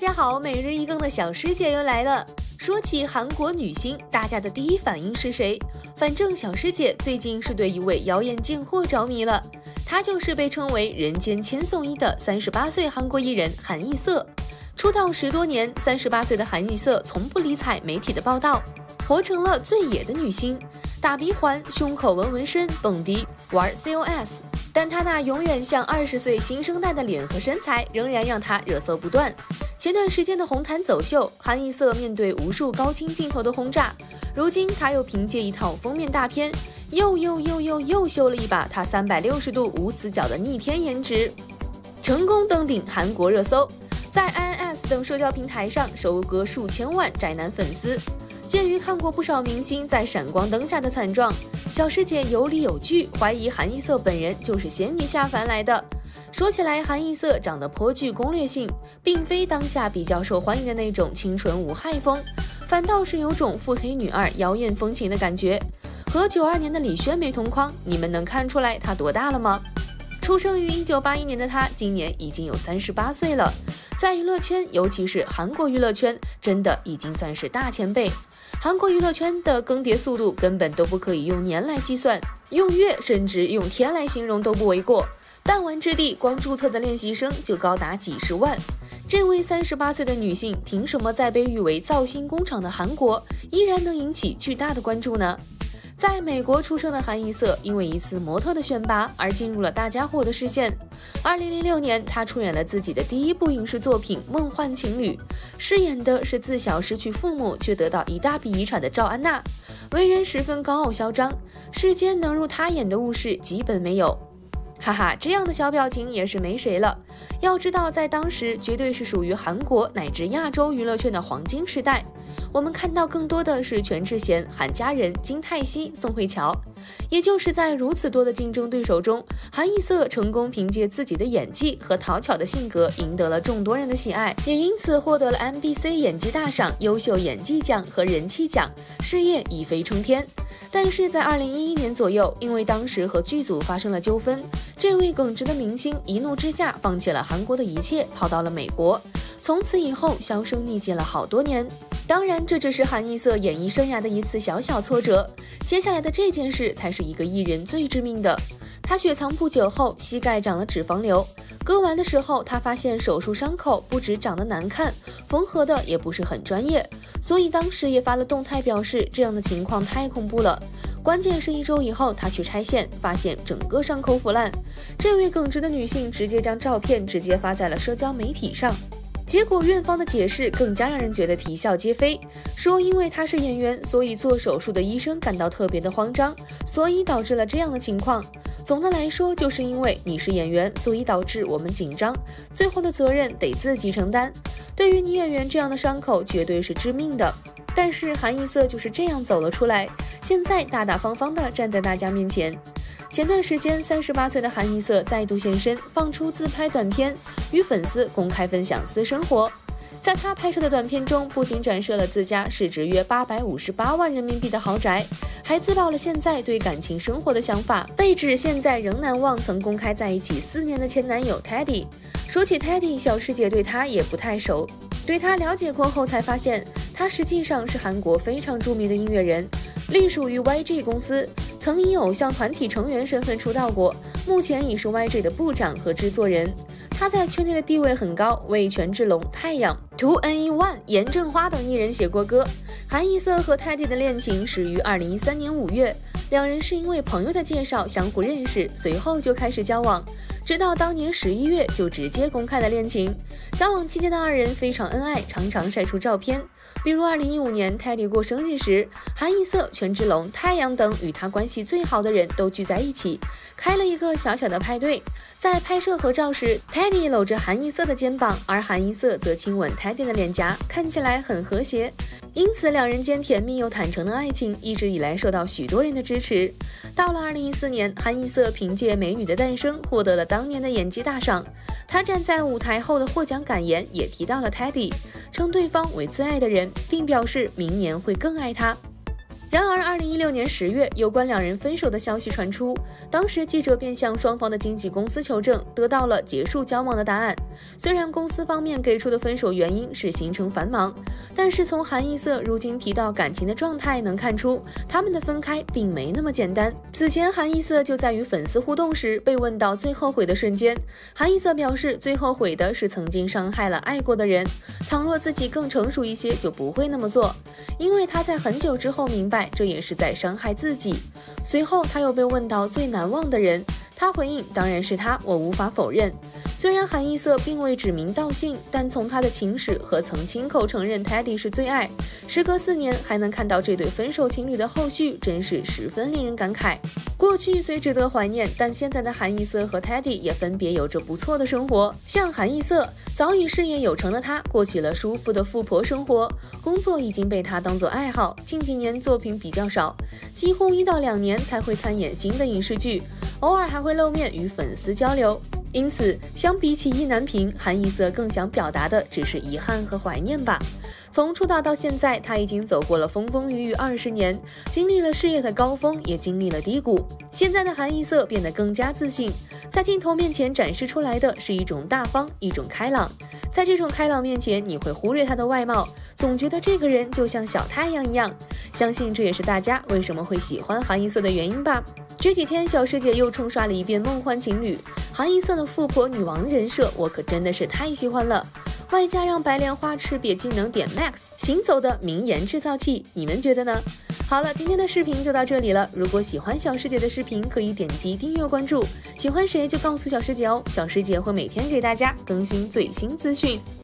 大家好，每日一更的小师姐又来了。说起韩国女星，大家的第一反应是谁？反正小师姐最近是对一位妖艳贱货着迷了，她就是被称为“人间千颂伊”的三十八岁韩国艺人韩艺瑟。出道十多年，三十八岁的韩艺瑟从不理睬媒体的报道，活成了最野的女星，打鼻环、胸口纹纹身、蹦迪、玩 COS。但她那永远像二十岁新生代的脸和身材，仍然让她热搜不断。前段时间的红毯走秀，韩艺瑟面对无数高清镜头的轰炸，如今她又凭借一套封面大片，又又又又又秀了一把她三百六十度无死角的逆天颜值，成功登顶韩国热搜，在 INS 等社交平台上收割数千万宅男粉丝。鉴于看过不少明星在闪光灯下的惨状，小师姐有理有据怀疑韩艺瑟本人就是仙女下凡来的。说起来，韩艺瑟长得颇具攻略性，并非当下比较受欢迎的那种清纯无害风，反倒是有种腹黑女二妖艳风情的感觉。和九二年的李宣美同框，你们能看出来她多大了吗？出生于一九八一年的她，今年已经有三十八岁了，在娱乐圈，尤其是韩国娱乐圈，真的已经算是大前辈。韩国娱乐圈的更迭速度根本都不可以用年来计算，用月甚至用天来形容都不为过。弹丸之地，光注册的练习生就高达几十万。这位三十八岁的女性，凭什么在被誉为造星工厂的韩国，依然能引起巨大的关注呢？在美国出生的韩艺瑟，因为一次模特的选拔而进入了大家伙的视线。二零零六年，她出演了自己的第一部影视作品《梦幻情侣》，饰演的是自小失去父母却得到一大笔遗产的赵安娜，为人十分高傲嚣张，世间能入她眼的物事基本没有。哈哈，这样的小表情也是没谁了。要知道，在当时绝对是属于韩国乃至亚洲娱乐圈的黄金时代。我们看到更多的是全智贤、韩佳人、金泰熙、宋慧乔。也就是在如此多的竞争对手中，韩艺瑟成功凭借自己的演技和讨巧的性格，赢得了众多人的喜爱，也因此获得了 MBC 演技大赏、优秀演技奖和人气奖，事业一飞冲天。但是在二零一一年左右，因为当时和剧组发生了纠纷，这位耿直的明星一怒之下放弃了韩国的一切，跑到了美国，从此以后销声匿迹了好多年。当然，这只是韩艺瑟演艺生涯的一次小小挫折，接下来的这件事才是一个艺人最致命的。他雪藏不久后，膝盖长了脂肪瘤，割完的时候，他发现手术伤口不止长得难看，缝合的也不是很专业。所以当时也发了动态表示，这样的情况太恐怖了。关键是一周以后，他去拆线，发现整个伤口腐烂。这位耿直的女性直接将照片直接发在了社交媒体上。结果院方的解释更加让人觉得啼笑皆非，说因为她是演员，所以做手术的医生感到特别的慌张，所以导致了这样的情况。总的来说，就是因为你是演员，所以导致我们紧张，最后的责任得自己承担。对于女演员这样的伤口，绝对是致命的。但是韩艺瑟就是这样走了出来，现在大大方方的站在大家面前。前段时间，三十八岁的韩艺瑟再度现身，放出自拍短片，与粉丝公开分享私生活。在她拍摄的短片中，不仅展示了自家市值约八百五十八万人民币的豪宅，还自曝了现在对感情生活的想法，被指现在仍难忘曾公开在一起四年的前男友 Teddy。说起 Teddy，小师姐对他也不太熟，对他了解过后才发现，他实际上是韩国非常著名的音乐人，隶属于 YG 公司。曾以偶像团体成员身份出道过，目前已是 YG 的部长和制作人。他在圈内的地位很高，为权志龙、太阳、Two N E One、严正花等艺人写过歌。韩艺瑟和泰迪的恋情始于二零一三年五月，两人是因为朋友的介绍相互认识，随后就开始交往，直到当年十一月就直接公开了恋情。交往期间的二人非常恩爱，常常晒出照片。比如，二零一五年泰迪过生日时，韩艺瑟、权志龙、太阳等与他关系最好的人都聚在一起，开了一个小小的派对。在拍摄合照时，，Teddy 搂着韩一瑟的肩膀，而韩一瑟则亲吻 Teddy 的脸颊，看起来很和谐。因此，两人间甜蜜又坦诚的爱情一直以来受到许多人的支持。到了二零一四年，韩一瑟凭借《美女的诞生》获得了当年的演技大赏。他站在舞台后的获奖感言也提到了 Teddy，称对方为最爱的人，并表示明年会更爱他。然而，二零一六年十月，有关两人分手的消息传出。当时记者便向双方的经纪公司求证，得到了结束交往的答案。虽然公司方面给出的分手原因是行程繁忙，但是从韩艺瑟如今提到感情的状态能看出，他们的分开并没那么简单。此前，韩艺瑟就在与粉丝互动时被问到最后悔的瞬间，韩艺瑟表示最后悔的是曾经伤害了爱过的人，倘若自己更成熟一些，就不会那么做，因为他在很久之后明白。这也是在伤害自己。随后，他又被问到最难忘的人，他回应：“当然是他，我无法否认。”虽然韩艺瑟并未指名道姓，但从他的情史和曾亲口承认 Teddy 是最爱，时隔四年还能看到这对分手情侣的后续，真是十分令人感慨。过去虽值得怀念，但现在的韩艺瑟和 Teddy 也分别有着不错的生活。像韩艺瑟，早已事业有成的他，过起了舒服的富婆生活，工作已经被他当做爱好。近几年作品比较少，几乎一到两年才会参演新的影视剧，偶尔还会露面与粉丝交流。因此，相比起意难平，韩艺瑟更想表达的只是遗憾和怀念吧。从出道到现在，他已经走过了风风雨雨二十年，经历了事业的高峰，也经历了低谷。现在的韩艺瑟变得更加自信，在镜头面前展示出来的是一种大方，一种开朗。在这种开朗面前，你会忽略他的外貌，总觉得这个人就像小太阳一样。相信这也是大家为什么会喜欢韩一色的原因吧。这几天，小师姐又冲刷了一遍梦幻情侣。韩一色的富婆女王人设，我可真的是太喜欢了。外加让白莲花吃瘪技能点 max，行走的名言制造器，你们觉得呢？好了，今天的视频就到这里了。如果喜欢小师姐的视频，可以点击订阅关注。喜欢谁就告诉小师姐哦，小师姐会每天给大家更新最新资讯。